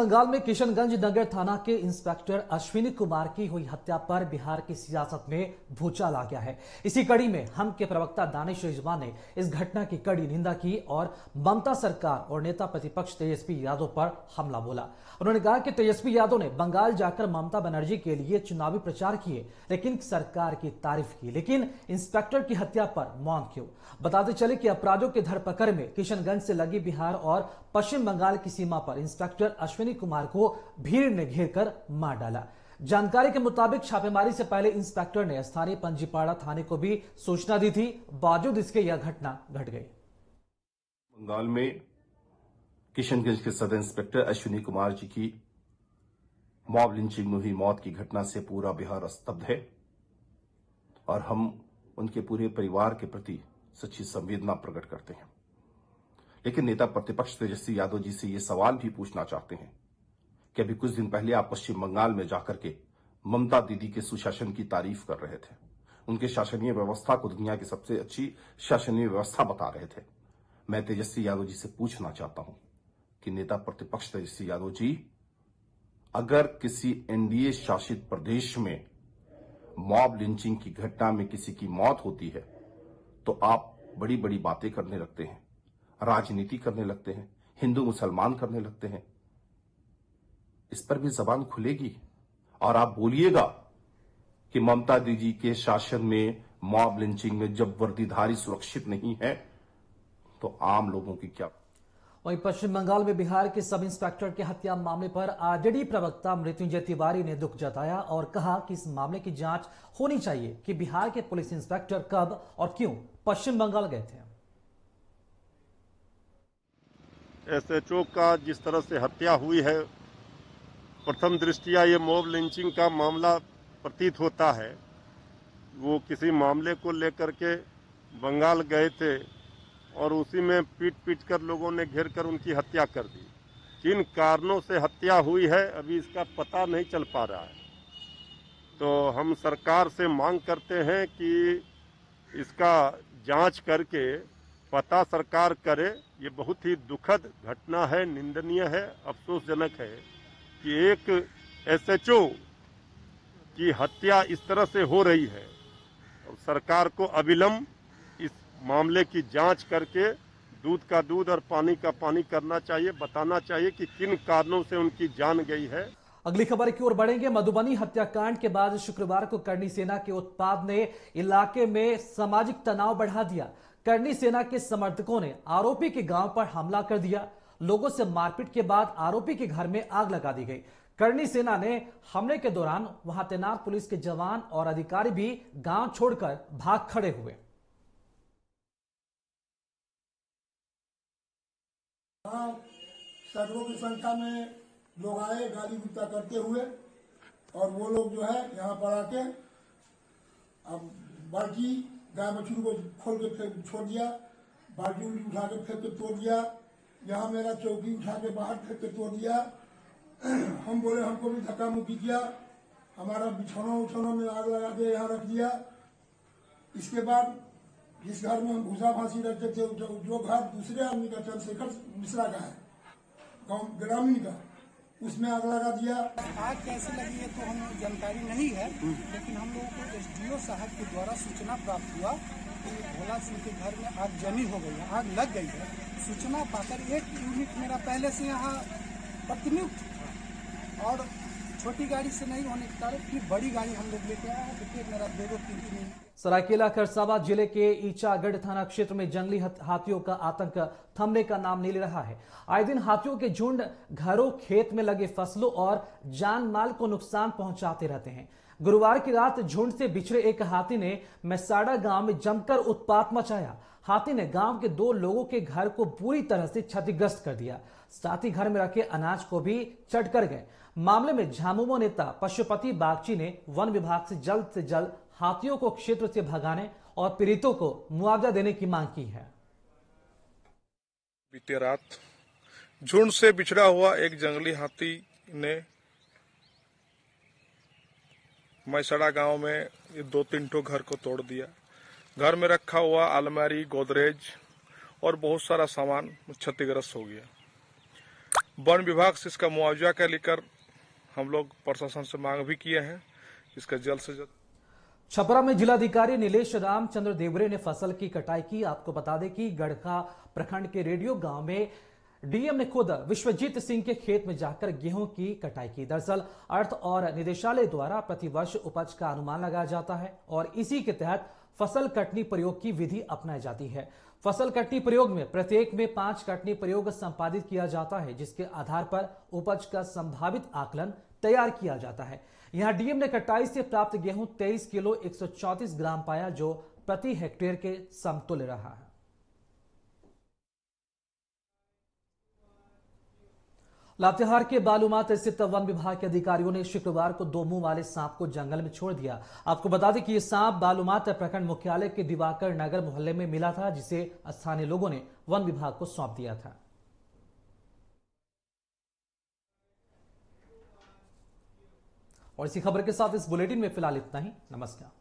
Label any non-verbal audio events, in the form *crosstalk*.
बंगाल में किशनगंज नगर थाना के इंस्पेक्टर अश्विनी कुमार की हुई हत्या पर बिहार की सियासत में भूचाल आ गया है। इसी कड़ी में हम के प्रवक्ता दानिश रिजवान ने इस घटना की कड़ी निंदा की और ममता सरकार और नेता प्रतिपक्ष तेजस्वी यादव पर हमला बोला। उन्होंने कहा कि तेजस्वी यादव ने बंगाल जाकर ममता बनर्जी के लिए चुनावी प्रचार किए, लेकिन सरकार की तारीफ़ की, लेकिन इंस्पेक्टर की हत्या पर मौन क्यों? बताते चले कि अपराधों के धरपकड़ में किशनगंज से लगी बिहार और पश्चिम बंगाल की सीमा पर इंस्पेक्टर अश्विनी कुमार को भीड़ ने घेर कर मार डाला। जानकारी के मुताबिक छापेमारी से पहले इंस्पेक्टर ने स्थानीय पंजीपाड़ा थाने को भी सूचना दी थी। बावजूद इसके यह घटना घट गई। बंगाल में किशनगंज के सदर इंस्पेक्टर अश्विनी कुमार जी की मॉब लिंचिंग में हुई मौत की घटना से पूरा बिहार स्तब्ध है और हम उनके पूरे परिवार के प्रति सच्ची संवेदना प्रकट करते हैं। लेकिन नेता प्रतिपक्ष तेजस्वी यादव जी से ये सवाल भी पूछना चाहते हैं कि अभी कुछ दिन पहले आप पश्चिम बंगाल में जाकर के ममता दीदी के सुशासन की तारीफ़ कर रहे थे। उनके शासनीय व्यवस्था को दुनिया की सबसे अच्छी शासनीय व्यवस्था बता रहे थे। मैं तेजस्वी यादव जी से पूछना चाहता हूँ कि नेता प्रतिपक्ष तेजस्वी यादव जी, अगर किसी एनडीए शासित प्रदेश में मॉब लिंचिंग की घटना में किसी की मौत होती है तो आप बड़ी बड़ी बातें करने लगते हैं। राजनीति करने लगते हैं, हिंदू मुसलमान करने लगते हैं। इस पर भी जबान खुलेगी। और आप बोलिएगा कि ममता दीदी के शासन में मॉब लिंचिंग में जब वर्दीधारी सुरक्षित नहीं है तो आम लोगों की क्या? वहीं पश्चिम बंगाल में बिहार के सब इंस्पेक्टर के हत्या मामले पर आरजेडी प्रवक्ता मृत्युंजय तिवारी ने दुख जताया और कहा कि इस मामले की जाँच होनी चाहिए कि बिहार के पुलिस इंस्पेक्टर कब और क्यों पश्चिम बंगाल गए थे। एसएचओ का जिस तरह से हत्या हुई है, प्रथम दृष्टिया ये मॉब लिंचिंग का मामला प्रतीत होता है। वो किसी मामले को लेकर के बंगाल गए थे और उसी में पीट पीट कर लोगों ने घेर कर उनकी हत्या कर दी। किन कारणों से हत्या हुई है, अभी इसका पता नहीं चल पा रहा है। तो हम सरकार से मांग करते हैं कि इसका जाँच करके पता सरकार करे, ये बहुत ही दुखद घटना है, निंदनीय है, अफसोसजनक है कि एक एसएचओ की हत्या इस तरह से हो रही है। और सरकार को अविलंब इस मामले की जाँच करके दूध का दूध और पानी का पानी करना चाहिए, बताना चाहिए कि किन कारणों से उनकी जान गई है। अगली खबर की ओर बढ़ेंगे। मधुबनी हत्याकांड के बाद शुक्रवार को करनी सेना के उत्पाद ने इलाके में सामाजिक तनाव बढ़ा दिया। करनी सेना के समर्थकों ने आरोपी के गाँव पर हमला कर दिया। लोगों से मारपीट के बाद आरोपी के घर में आग लगा दी गई। करनी सेना ने हमले के दौरान वहाँ तैनात पुलिस के जवान और अधिकारी भी गाँव छोड़कर भाग खड़े हुए। यहाँ सैकड़ों की संख्या में लोग आए, गाली गुप्ता करते हुए, और वो लोग जो है, यहाँ पर आके, अब बाल्टी, गाय बछड़ू को खोल के फेंक, छोड़ दिया, बाल्टी उठा के फेंक के तोड़ दिया, यहाँ मेरा चौकी उठा के बाहर फेंक के तोड़ दिया, *clears throat* हम बोले, हमको भी धक्का मुक्की किया, हमारा बिछौना उछौना में आग लगा के यहाँ रख दिया। इसके बाद जिस घर में हम भूसा फांसी रखते थे, जो घर दूसरे आदमी का, चंद्रशेखर मिश्रा का है, गाँव, ग्रामीण का उसमें आग लगा दिया। आग कैसे लगी है तो हमें जानकारी नहीं है, लेकिन हम लोगों को एसडीओ साहब के द्वारा सूचना प्राप्त हुआ कि भोला सिंह के घर में आग जमी हो गई है, आग लग गई है। सूचना पाकर एक यूनिट मेरा पहले से यहाँ प्रतिनियुक्त और छोटी गाड़ी से नहीं होने के कारण फिर बड़ी गाड़ी हम लोग लेके आए तो मेरा दो दो तीन तीन सरायकेला, खरसावा ज़िले के ईचागढ़ थाना क्षेत्र में जंगली हाथियों का आतंक थमने का नाम नहीं ले रहा है। आए दिन हाथियों के झुंड घरों, खेत में लगे फ़सलों और जान माल को नुकसान पहुंचाते रहते हैं। गुरुवार की रात झुंड से बिछड़े एक हाथी ने मैसाड़ा गाँव में जमकर उत्पात मचाया। हाथी ने गाँव के दो लोगों के घर को पूरी तरह से क्षतिग्रस्त कर दिया। साथ ही घर में रखे अनाज को भी चढ़ कर गए। मामले में झामुमो नेता पशुपति बागची ने वन विभाग से जल्द से जल्द हाथियों को क्षेत्र से भगाने और पीड़ितों को मुआवजा देने की मांग की है। बीते रात झुंड से बिछड़ा हुआ एक जंगली हाथी ने मैसड़ा गाँव में दो तीन ठो घर को तोड़ दिया। घर में रखा हुआ अलमारी, गोदरेज और बहुत सारा सामान क्षतिग्रस्त हो गया। वन विभाग से इसका मुआवजा का लेकर हम लोग प्रशासन से मांग भी किए हैं। इसका जल्द से जल्द छपरा में जिलाधिकारी नीलेश रामचंद्र देवरे ने फ़सल की कटाई की। आपको बता दें कि गढ़का प्रखंड के रेडियो गाँव में डीएम ने खुद विश्वजीत सिंह के खेत में जाकर गेहूँ की कटाई की। दरअसल, अर्थ और निदेशालय द्वारा प्रतिवर्ष उपज का अनुमान लगाया जाता है और इसी के तहत फ़सल कटनी प्रयोग की विधि अपनाई जाती है। फ़सल कटनी प्रयोग में प्रत्येक में पाँच कटनी प्रयोग संपादित किया जाता है, जिसके आधार पर उपज का संभावित आकलन तैयार किया जाता है। यहाँ डीएम ने कटाई से प्राप्त गेहूँ 23 किलो 134 ग्राम पाया, जो प्रति हेक्टेयर के समतुल्य रहा है। लातेहार के बालूमात स्थित वन विभाग के अधिकारियों ने शुक्रवार को दो मुँह वाले सांप को जंगल में छोड़ दिया। आपको बता दें कि यह सांप बालूमात प्रखंड मुख्यालय के दिवाकर नगर मोहल्ले में मिला था, जिसे स्थानीय लोगों ने वन विभाग को सौंप दिया था। और इसी खबर के साथ इस बुलेटिन में फ़िलहाल इतना ही। नमस्कार।